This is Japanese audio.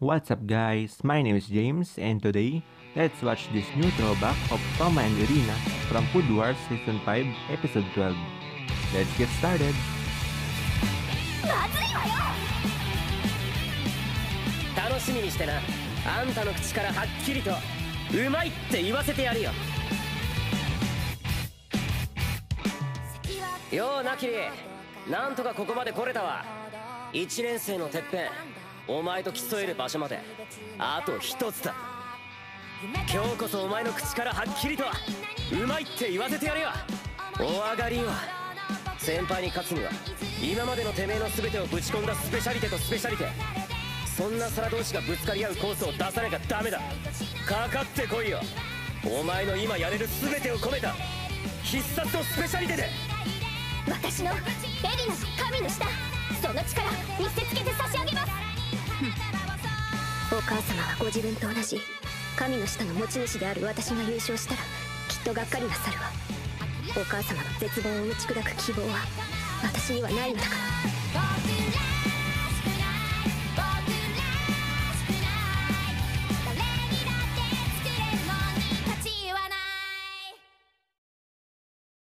What's up guys, my name is James and today, let's watch this new throwback of Toma and Irina from Food Wars Season 5 Episode 12. Let's get started! よ楽しみにしてなあんたの口からはっきりとうまいって言わせてやるよようナキリなんとかここまで来れたわ1年生のてっぺんお前と競える場所まであと一つだ。今日こそお前の口からはっきりとうまいって言わせてやるよ。お上がりよ。先輩に勝つには今までのてめえの全てをぶち込んだスペシャリテとスペシャリテ。そんな皿同士がぶつかり合うコースを出さなきゃダメだ。かかってこいよ。お前の今やれる全てを込めた必殺のスペシャリテで。私のエリナ神の舌。その力見お母様はご自分と同じ神の下の持ち主である私が優勝したらきっとがっかりなさるわ。お母様の絶望を打ち砕く希望は私にはないのだから。